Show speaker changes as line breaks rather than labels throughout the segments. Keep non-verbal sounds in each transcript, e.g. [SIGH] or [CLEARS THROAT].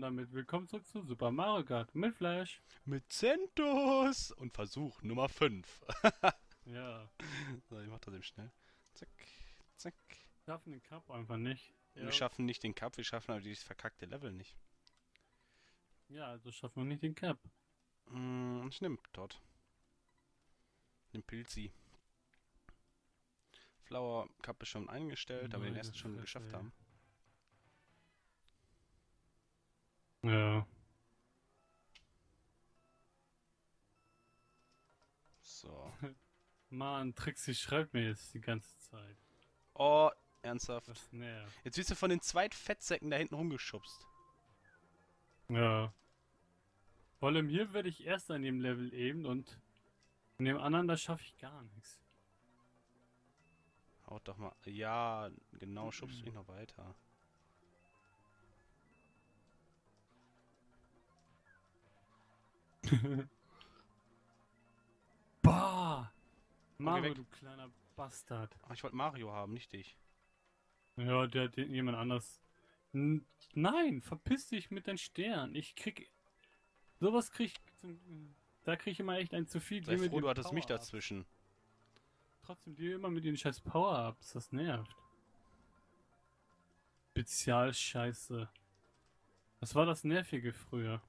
Damit willkommen zurück zu Super Mario Kart mit Flash.
Mit Centos und Versuch Nummer 5. [LAUGHS]
Ja,
so, ich mach das eben schnell. Zack, zack.
wir schaffen den Cup einfach nicht.
Wir schaffen nicht den Cup, wir schaffen aber dieses verkackte Level nicht.
Ja, also schaffen wir nicht den Cup.
Hm, ich nehm dort. Nimm Pilzi. Flower Cup ist schon eingestellt, aber wir den ersten schon geschafft
ey.
haben.
Ja.
So. [LAUGHS]
Mann, Trixie schreibt mir jetzt die ganze Zeit.
Oh, ernsthaft.
Das nervt.
Jetzt wirst du von den Zweitfettsäcken da hinten rumgeschubst.
Ja. Vor allem hier werde ich erst an dem Level eben und in dem anderen, da schaffe ich gar nichts.
Haut doch mal. Ja, genau, schubst mich noch weiter. [LAUGHS]
Bah! Mario, du kleiner Bastard.
Ach, ich wollte Mario haben, nicht dich.
Ja, der hat jemand anders. N Nein, verpiss dich mit deinen Sternen. Ich krieg. Sowas krieg ich. Da krieg ich immer echt ein zu viel.
Sei
mit
froh, du hattest mich dazwischen.
Trotzdem, die immer mit den scheiß Power-Ups. Das nervt. Spezialscheiße. Was war das Nervige früher?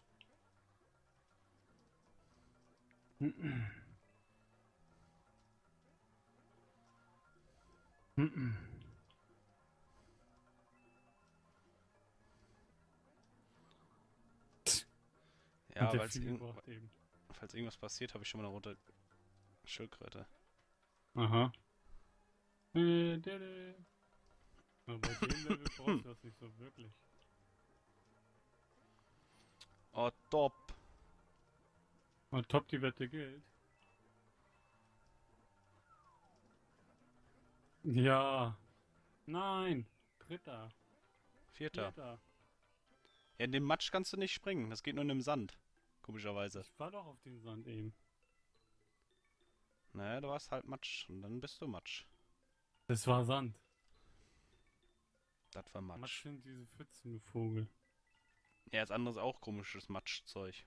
Ja,
der viel
irgend- falls irgendwas passiert, habe ich schon mal eine rote Schildkröte.
Aha. Äh, dä. Aber bei dem Level brauchst du das nicht so wirklich.
Oh, top.
Und top die Wette gilt. Ja. Nein. Dritter.
Vierter.
Vierter.
Ja, in dem Matsch kannst du nicht springen. Das geht nur in dem Sand. Komischerweise.
Ich war doch auf dem Sand eben.
Naja, du warst halt Matsch. Und dann bist du Matsch.
Das war Sand.
Das war
Was
Matsch.
sind diese Pfützen, du Vogel?
Ja, das andere ist auch komisches Matschzeug.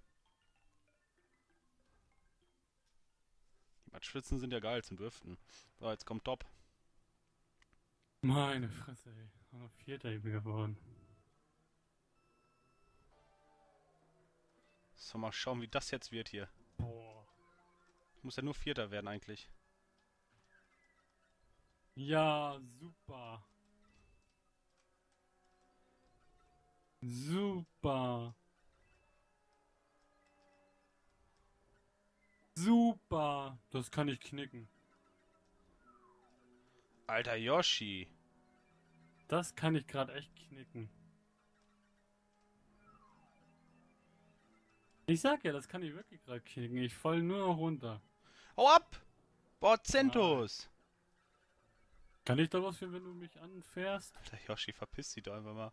Die Matschpfützen sind ja geil zum Dürften. So, jetzt kommt Top.
Meine Fresse, ey. Noch Vierter eben geworden.
So, mal schauen, wie das jetzt wird hier.
Boah.
Ich muss ja nur Vierter werden eigentlich.
Ja, super. Super. Super. Das kann ich knicken.
Alter Yoshi.
Das kann ich gerade echt knicken. Ich sag ja, das kann ich wirklich gerade knicken. Ich fall nur noch runter.
Hau ab! Boah, Zentos!
Kann ich da was für, wenn du mich anfährst?
Alter Yoshi, verpiss dich doch einfach mal.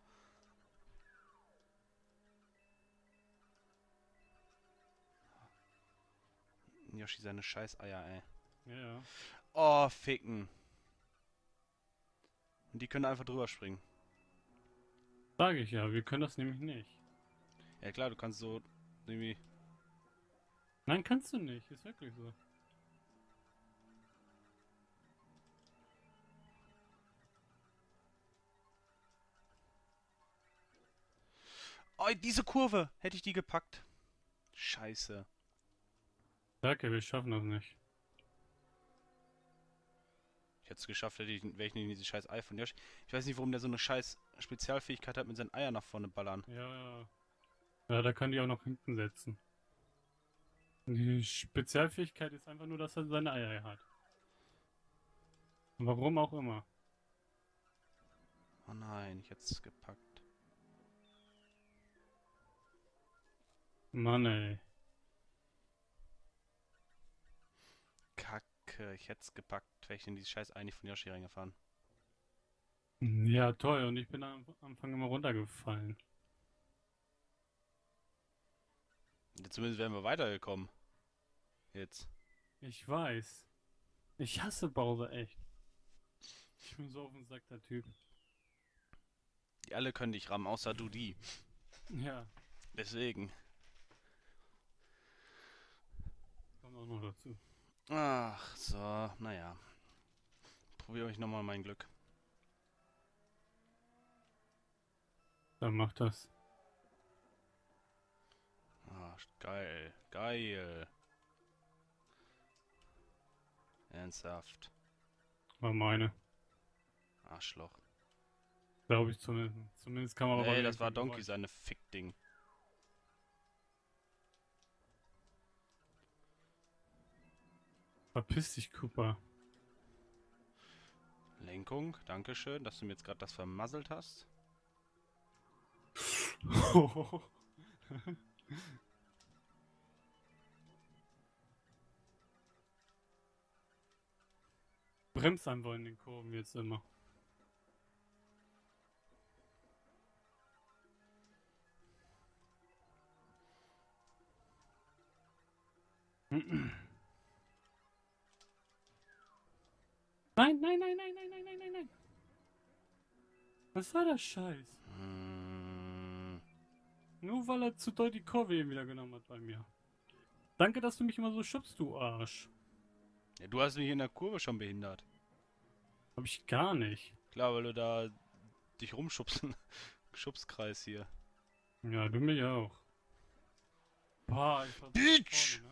Yoshi seine scheiß Eier, ey.
Ja, ja.
Oh, ficken. Und die können einfach drüber springen.
Sag ich ja, wir können das nämlich nicht.
Ja klar, du kannst so irgendwie...
Nein, kannst du nicht. Ist wirklich so.
Oh, diese Kurve! Hätte ich die gepackt. Scheiße.
Ja, wir schaffen das nicht.
Ich hätte es geschafft, hätte ich, wäre ich nicht in dieses scheiß Ei von Yoshi. Ich weiß nicht, warum der so eine scheiß Spezialfähigkeit hat mit seinen Eiern nach vorne ballern.
Ja, ja. Ja, da kann die auch noch hinten setzen. Die Spezialfähigkeit ist einfach nur, dass er seine Eier hat. Warum auch immer.
Oh nein, ich hätte es gepackt.
Mann, ey.
Kacke, ich hätte es gepackt, wäre ich in dieses scheiß Ei nicht von Yoshi reingefahren.
Ja, toll. Und ich bin am Anfang immer runtergefallen.
Zumindest wären wir weitergekommen. Jetzt.
Ich weiß. Ich hasse Bowser echt. Ich bin so auf den Sack, der Typ.
Die alle können dich rammen, außer du die.
Ja.
Deswegen.
Kommt auch noch dazu.
Ach, so, naja. Probiere ich nochmal mein Glück.
Dann mach das.
Ah, geil, geil. Ernsthaft.
War meine.
Arschloch.
Glaube ich zumindest. Zumindest kann man aber.
Nee, das war Donkey, seine Fickding.
Verpiss dich, Cooper.
Lenkung, dankeschön, dass du mir jetzt gerade das vermasselt hast. [LAUGHS] Bremst einfach in den Kurven jetzt immer. [CLEARS THROAT] Nein, nein, nein, nein, nein, nein, nein, nein, nein. Was war das Scheiß? Hm,
Nur weil er zu doll die Kurve eben wieder genommen hat bei mir. Danke, dass du mich immer so schubst, du Arsch.
ja, du hast mich in der Kurve schon behindert.
Hab ich gar nicht.
Klar, weil du da dich rumschubsen. [LAUGHS] Schubskreis hier.
Ja, du mich auch. Boah, ich
Bitch!
vorne, ne?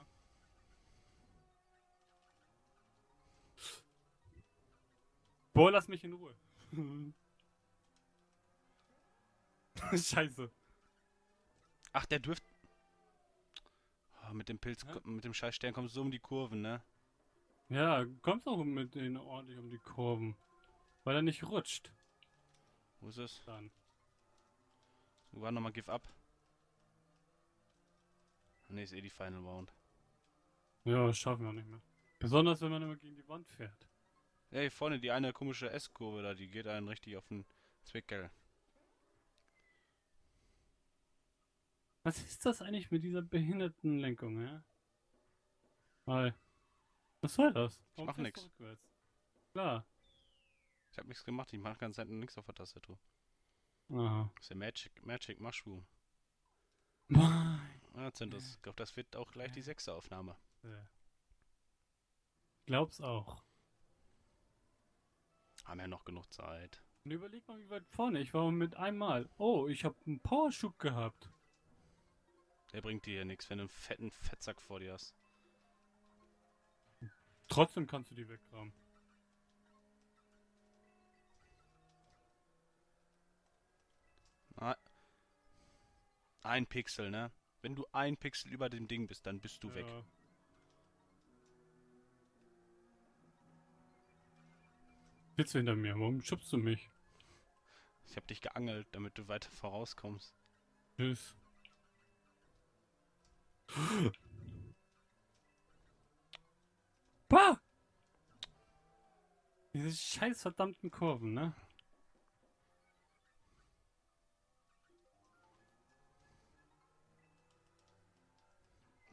Boah, lass mich in Ruhe. [LAUGHS] Scheiße.
Ach, der dürft. Oh, mit dem Pilz,
Hä?
mit dem Scheißstern kommst du so um die Kurven, ne?
Ja, kommst auch mit denen ordentlich um die Kurven. Weil er nicht rutscht.
Wo ist es?
Dann.
Wo war nochmal Give Up? Ne, ist eh die Final Round.
Ja, das schaffen wir auch nicht mehr. Besonders wenn man immer gegen die Wand fährt.
Ja, hier vorne die eine komische S-Kurve da, die geht einen richtig auf den Zwickel.
Was ist das eigentlich mit dieser behinderten Lenkung, ja? Hi. Was soll das?
Ich mach nix.
rückwärts? Klar.
Ich hab nichts gemacht, ich mach ganz Zeit nichts auf der Tastatur.
Aha.
Das ist der Magic, Magic Mushroom.
Mein.
Ja, Zentus, ich glaube, das wird auch gleich die sechste Aufnahme.
Glaub's auch.
Haben ja noch genug Zeit.
Und überleg mal, wie weit vorne. Ich war mit einmal. Oh, ich habe einen Powerschub gehabt.
Der bringt dir ja nichts, wenn du einen fetten Fettsack vor dir hast.
Trotzdem kannst du die weggraben.
Ah. Ein Pixel, ne? Wenn du ein Pixel über dem Ding bist, dann bist du weg.
Ja. Sitzt hinter mir. Warum schubst du mich?
Ich hab dich geangelt, damit du weiter vorauskommst.
Tschüss. Bah! Diese scheiß verdammten Kurven, ne?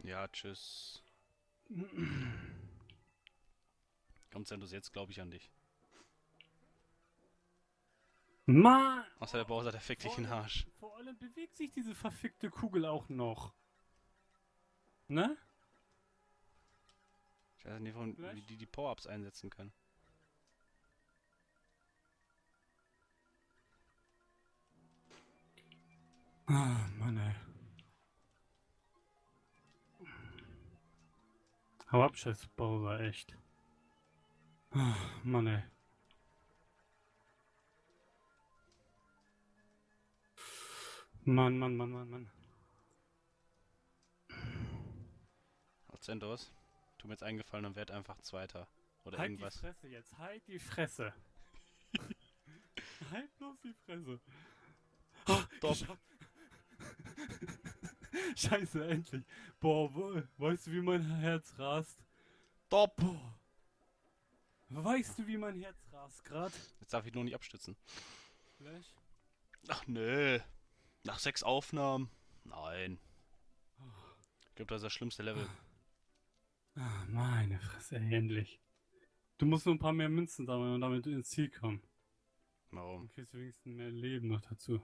Ja, tschüss. [CLEARS THROAT] Kommt Zentus, jetzt glaube ich an dich.
Mann!
Außer der Bowser, der fickt dich in den Arsch.
Vor allem bewegt sich diese verfickte Kugel auch noch. Ne?
Ich weiß nicht, warum, wie
Vielleicht?
die die Power-Ups einsetzen können.
Ah, Mann, ey. Hau ab, scheiß Bowser, echt. Ah, Mann, ey. Mann, Mann, Mann, Mann, Mann.
Zentus, tu mir jetzt eingefallen und werd einfach Zweiter. Oder
halt
irgendwas.
die Fresse jetzt, halt die Fresse. [LAUGHS] halt bloß die Fresse. Oh,
Stopp.
geschafft. [LAUGHS] Scheiße, endlich. Boah, weißt du, wie mein Herz rast?
Stopp!
Boah. Weißt du, wie mein Herz rast grad?
Jetzt darf ich nur nicht abstützen.
Vielleicht?
Ach nö. Nach sechs Aufnahmen? Nein. Ich glaube, das ist das schlimmste Level.
Ah, meine Fresse, endlich. Du musst nur ein paar mehr Münzen sammeln und damit ins Ziel kommen.
Warum?
Dann kriegst du wenigstens mehr Leben noch dazu.